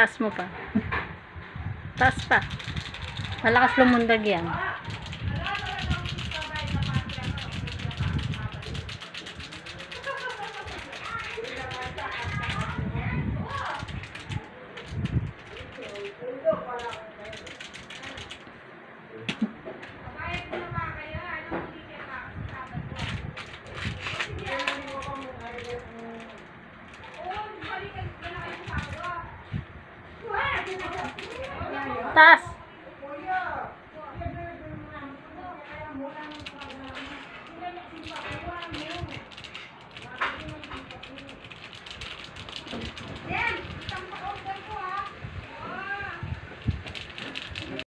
taas mo pa. Taas pa. Malakas lumundag yan. Taas.